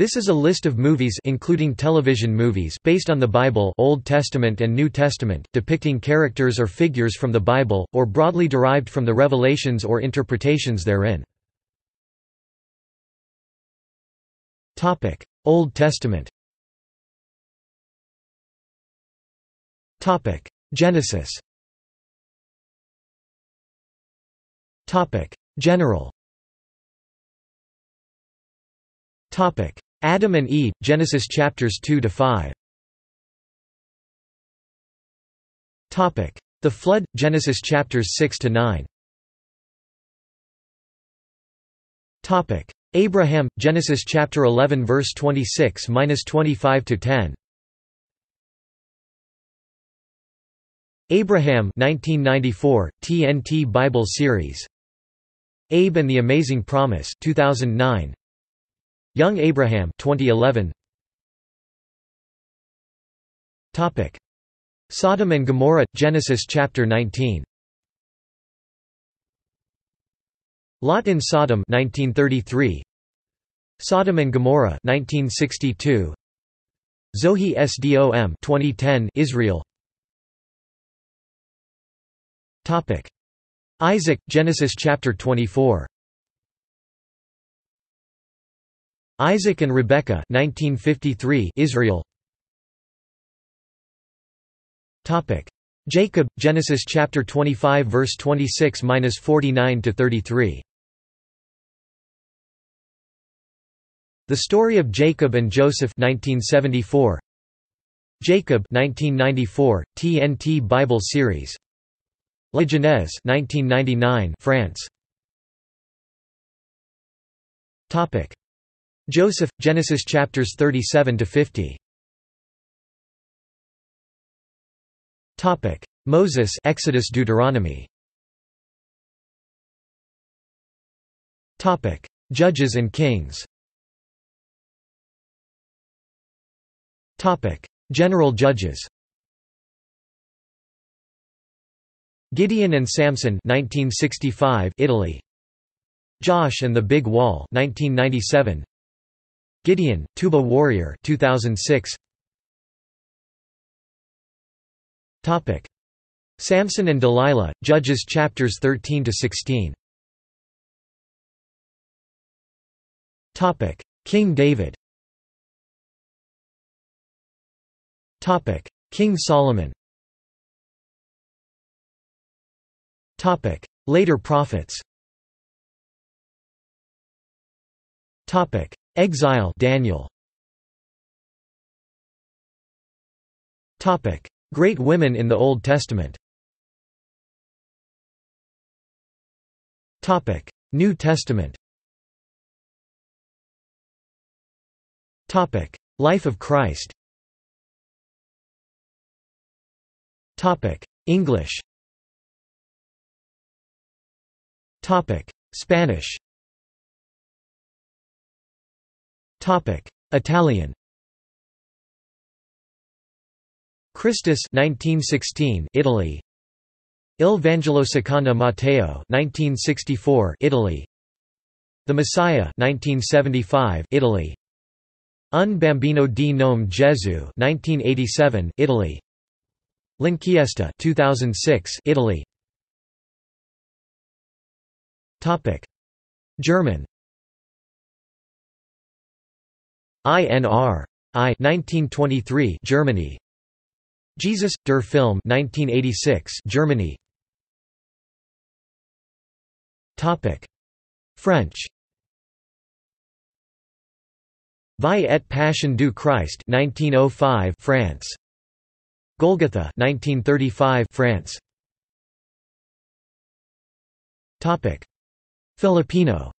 This is a list of movies including television movies based on the Bible Old Testament and New Testament, depicting characters or figures from the Bible, or broadly derived from the revelations or interpretations therein. Old Testament Genesis General Adam and Eve, Genesis chapters 2 to 5. Topic: The flood, Genesis chapters 6 to 9. Topic: Abraham, Genesis chapter 11 verse 26-25 to 10. Abraham 1994 TNT Bible series Abe and the Amazing Promise 2009 Young Abraham 2011 Topic. Sodom and Gomorrah Genesis chapter 19 Lot in Sodom 1933 Sodom and Gomorrah 1962 Zohi Sdom 2010 Israel. Topic. Isaac Genesis chapter 24 Isaac and Rebekah 1953 Israel. Topic. Jacob Genesis chapter 25 verse 26-49 to 33 The story of Jacob and Joseph 1974 Jacob 1994 TNT Bible series. La Genèse 1999 France. Topic Joseph, Genesis chapters 37 to 50. Topic: Moses, Exodus, Deuteronomy. Topic: Judges and Kings. Topic: General Judges. Gideon and Samson 1965 Italy Josh and the Big Wall 1997 Gideon, Tuba Warrior 2006. Topic: Samson and Delilah, Judges chapters 13 to 16. Topic: King David. Topic: King Solomon. Topic: Later prophets. Topic: Exile Daniel. Topic. Great women in the Old Testament. Topic. New Testament. Topic. Life of Christ. Topic. English. Topic. Spanish Topic: Italian. Christus 1916 Italy. Il Vangelo secondo Matteo 1964 Italy. The Messiah 1975 Italy. Un bambino di nome Gesù 1987 Italy. L'Inchiesta 2006 Italy. Topic: German INR. I 1923 Germany. Jesus der Film 1986 Germany. Topic. French. Vie et Passion du Christ 1905 France. Golgotha 1935 France. Topic. Filipino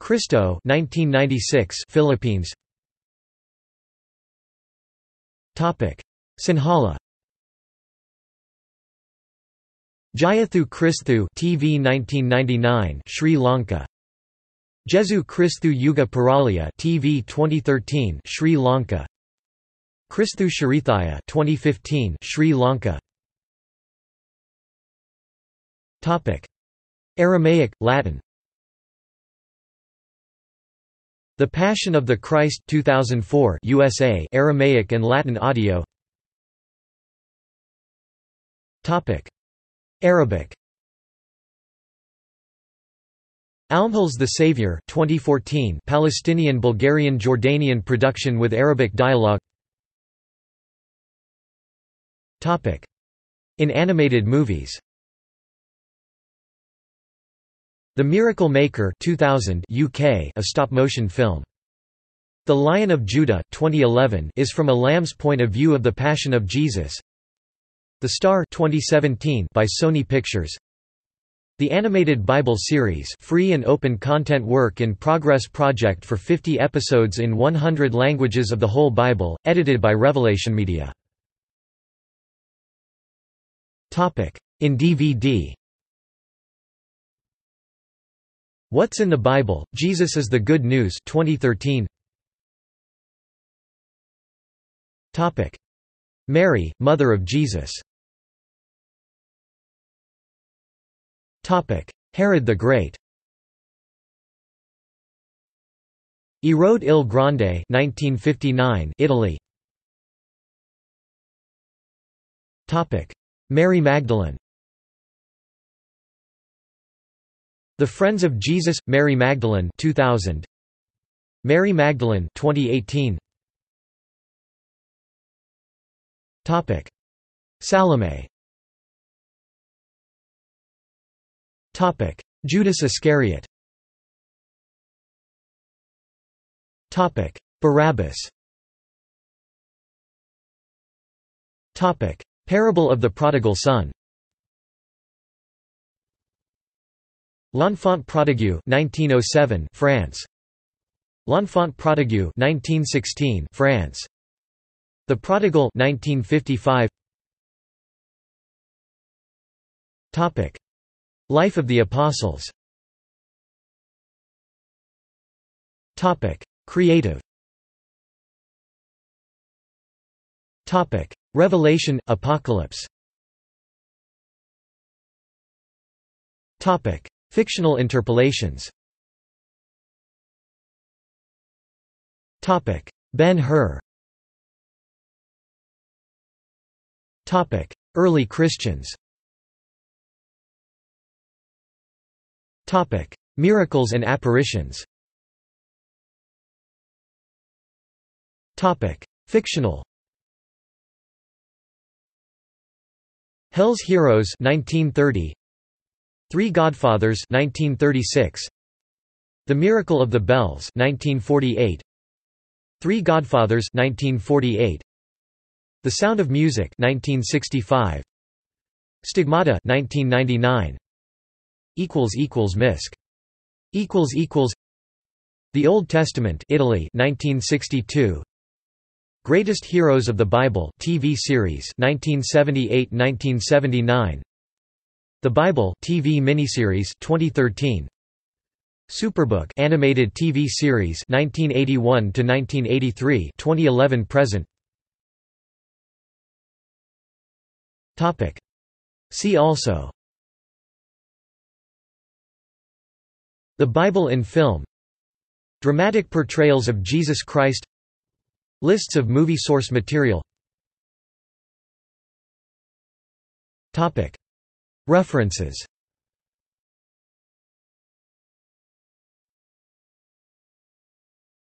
Cristo 1996 Philippines. Topic. Sinhala. Jayathu Kristhu TV 1999 Sri Lanka. Jesu Kristhu Yuga Paralia TV 2013 Sri Lanka. Kristhu Sharithaya 2015 Sri Lanka. Topic. Aramaic Latin The Passion of the Christ 2004 USA Aramaic and Latin audio. Topic. Arabic. Almhul's The Savior 2014 Palestinian Bulgarian Jordanian production with Arabic dialogue. Topic. In animated movies The Miracle Maker 2000 UK a stop-motion film. The Lion of Judah 2011 is from a lamb's point of view of the Passion of Jesus. The Star 2017 by Sony Pictures. The animated Bible series free and open content work in progress project for 50 episodes in 100 languages of the whole Bible, edited by Revelation Media. In DVD What's in the Bible, Jesus is the Good News. 2013. Topic: Mary, Mother of Jesus. Topic: Herod the Great. Erode il Grande 1959 Italy. Topic. Mary Magdalene The Friends of Jesus Mary Magdalene 2000 Mary Magdalene 2018 Topic. Salome. Topic: Judas Iscariot. Topic: Barabbas. Topic: Parable of the Prodigal Son. L'Enfant prodigue 1907 France. L'Enfant prodigue 1916 France. The Prodigal 1955. Topic: Life of the Apostles. Topic. Creative. Topic. Revelation, Apocalypse Fictional interpolations Topic Ben-Hur Topic Early Christians Topic: Miracles and apparitions. Topic: Fictional. Hell's Heroes 1930. Three Godfathers 1936. The Miracle of the Bells 1948. Three Godfathers 1948. The Sound of Music 1965. Stigmata 1999 equals equals misc equals equals The Old Testament Italy 1962 Greatest Heroes of the Bible TV series 1978-1979 The Bible TV miniseries 2013 Superbook animated TV series 1981 to 1983 2011 present. Topic. See also. The Bible in film. Dramatic portrayals of Jesus Christ. Lists of movie source material References